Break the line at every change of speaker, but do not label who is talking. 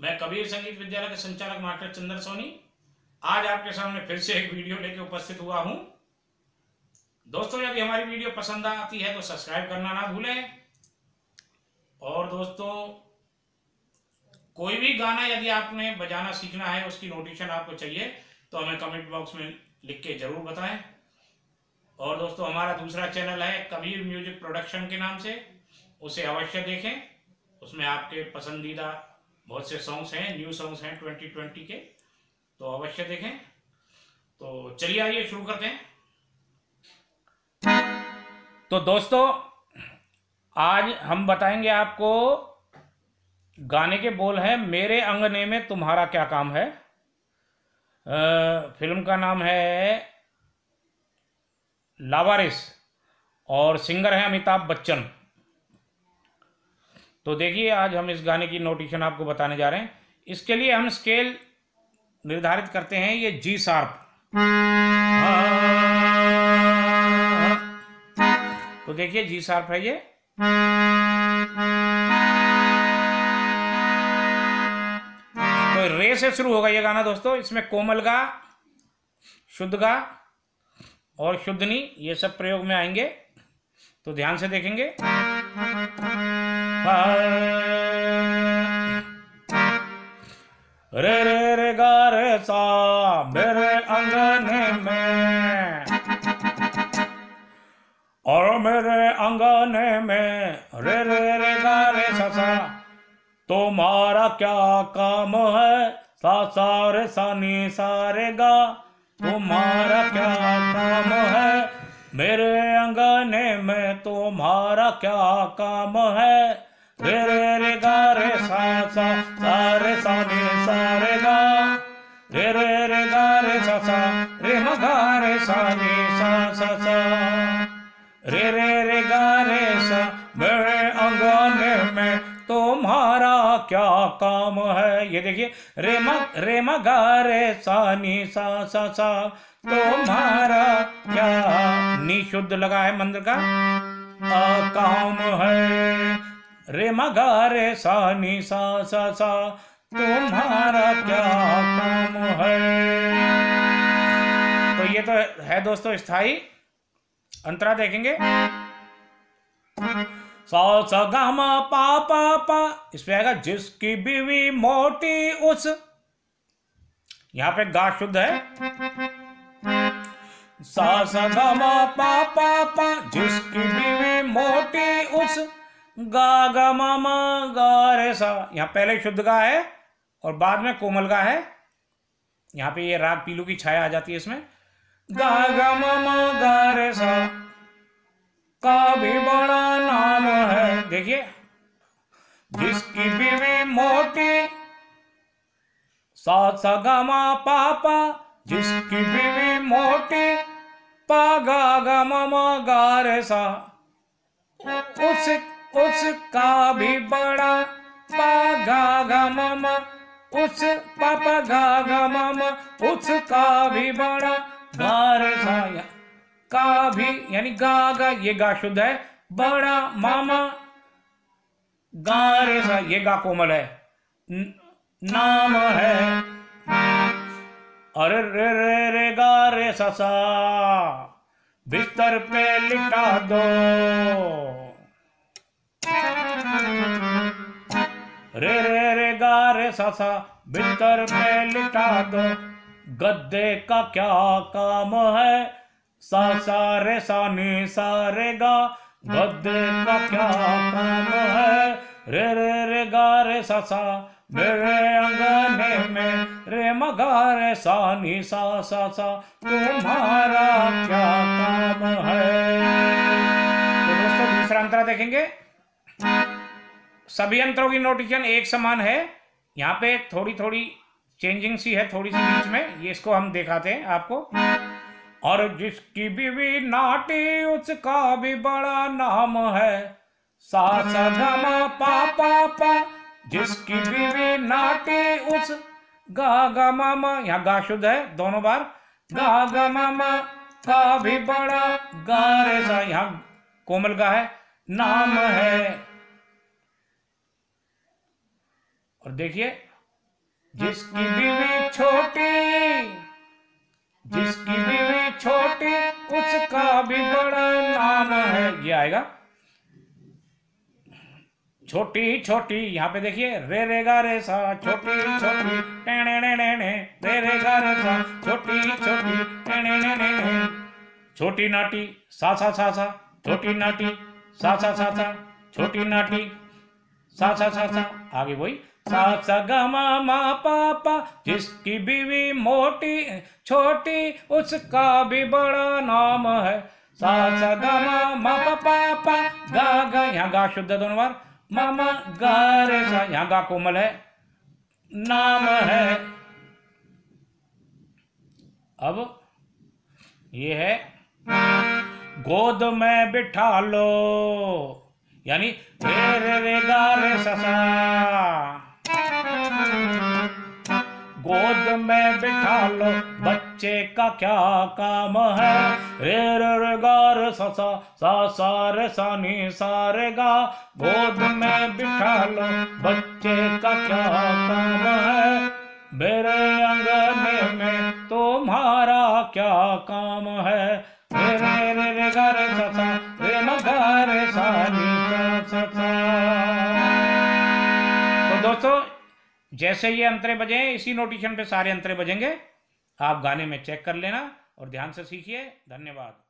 मैं कबीर संगीत विद्यालय के संचालक मास्टर चंद्र सोनी आज आपके सामने फिर से एक वीडियो लेके उपस्थित हुआ हूँ। दोस्तों, यदि हमारी वीडियो पसंद आती है तो सब्सक्राइब करना ना भूलें। और दोस्तों, कोई भी गाना यदि आपने बजाना सीखना है, उसकी नोटिशन आपको चाहिए तो हमें कमेंट बॉक्स में लिख के ज़रूर बताएँ। और दोस्तों, हमारा दूसरा चैनल है कबीर म्यूज़िक प्रोडक्शन के नाम से, उसे अवश्य देखें। उसमें आपके पसंदीदा बहुत से सॉन्ग्स हैं न्यू सॉन्ग्स हैं 2020 के तो अवश्य देखें। तो चलिए आइए शुरू करते हैं। तो दोस्तों आज हम बताएँगे आपको गाने के बोल हैं मेरे अंगने में तुम्हारा क्या काम है? आ, फ़िल्म का नाम है लावारिस और सिंगर हैं अमिताभ बच्चन। तो देखिए, आज हम इस गाने की नोटिशन आपको बताने जा रहे हैं। इसके लिए हम स्केल निर्धारित करते हैं, ये जी शार्प तो देखिए जी शार्प है ये। तो रे से शुरू होगा ये गाना दोस्तों। इसमें कोमल गा, शुद्ध गा और शुद्धनी, ये सब प्रयोग में आएँगे। तो ध्यान से देखेंगे। रे रे रे, गा, रे, सा, मेरे अंगने में। और मेरे अंगने में, रे रे रे, गा, रे, सा सा। तुम्हारा क्या काम है? सा सा, रे, सा, नी, सा, रे, गा। तुम्हारा क्या काम है? मेरे अंगने में तुम्हारा क्या काम है? रे रे रे गा रे सा सा सा रे सा रे सा रे गा रे रे रे गा रे सा सा रे म गा रे सा रे सा सा सा रे रे रे गा रे सा मेरे अंगने में तुम्हारा क्या काम है ये देखिए रे म रे म गा रे सा नी सा सा सा तुम्हारा क्या नी शुद्ध लगा है मंत्र का काम है रे म गा रे सा, नी सा सा सा। तुम्हारा क्या काम है? तो ये तो है दोस्तों स्थायी अंतरा देखेंगे। सा सा गा पा पा पा। इस पे आएगा, जिसकी बीवी मोटी, उस। यहाँ पे गा शुद्ध है। सा सा गा पा पा पा। जिसकी बीवी मोटी, उस। गा गा मा गा रे सा। यहाँ पहले शुद्ध गा है और बाद में कोमल गा है। यहाँ पे ये राग पीलू की छाया आ जाती है इसमें। गा गा मा मा गा रे सा। का भी बड़ा नाम है। देखिए। जिसकी बीवी मोटी सा सा गा मा पा पा। जिसकी बीवी मोटी पा गा गा मा गा रे सा। उस उसका भी बड़ा पा गा गा मा मा उस पापा गा गा मा मा उसका भी बड़ा सा का भी यानी गा गा ये गा शुद्ध है बड़ा मामा। गा रे सा ये गा कोमल है। न, नाम है। अरे रे रे रे गा रे सा सा। बिस्तर पे लिटा दो। रे रे रे, गा, रे बिस्तर पे लिटा दो। गद्दे का क्या काम है? सा सा, रे, सा, नी, सा, रे, गा। गद्दे का क्या काम है? रे रे रे, गा, रे, सा सा, मेरे अंगने में रे, मगा, रे, सा सा सा सा, तुम्हारा क्या काम है? तो दोस्तों, दूसरा अंतरा देखेंगे। सभी अंतरों की नोटिशन एक समान है। यहाँ पे थोड़ी थोड़ी चेंजिंग सी है थोड़ी सी बीच में। ये इसको हम दिखाते हैं आपको। और जिसकी बीवी नाटी, उसका भी बड़ा नाम है। सा सा पा पा पा। जिसकी बीवी नाटी, उस गा गा मामा यहाँ गा शुद्ध है, दोनों बार। गा गा मामा का भी बड़ा, गा, रे, सा। यहाँ कोमल गा है। नाम है और देखिए जिसकी बीवी छोटी जिसकी बीवी छोटी उसका भी बड़ा नाम है। ये आएगा। छोटी छोटी यहाँ पे देखिए रे रे गा रे सा छोटी छोटी टेणे ने ने ने रे रे गा रे सा छोटी छोटी टेणे ने ने ने छोटी नाटी सा सा सा सा छोटी नाटी सा सा सा सा छोटी नाटी सा सा सा सा आगे वही सा सा गा मा मा पा पा जिसकी बीवी मोटी, छोटी, उसका भी बड़ा नाम है। सा सा गा मा मा पा पा पा गा गा, यहाँ गा शुद्ध दोनों बार मा मा गा रे सा, यहाँ गा कोमल है। नाम है। अब ये है, गोद में बिठा लो। यानी रे रे रे गा रे ससा गोद में बिठा लो, बच्चे का क्या काम है? रे रे रे गा रे सा सा सा सा, रे सा नी सा रे गा। गोद में बिठा लो, बच्चे का क्या काम है? मेरे अंगने में तुम्हारा क्या काम है? रे रे रे रे गा रे सा सा, रे म गा रे सा जैसे ये अंतरे बजे इसी नोटिशन पे सारे अंतरे बजेंगे। आप गाने में चेक कर लेना और ध्यान से सीखिए। धन्यवाद।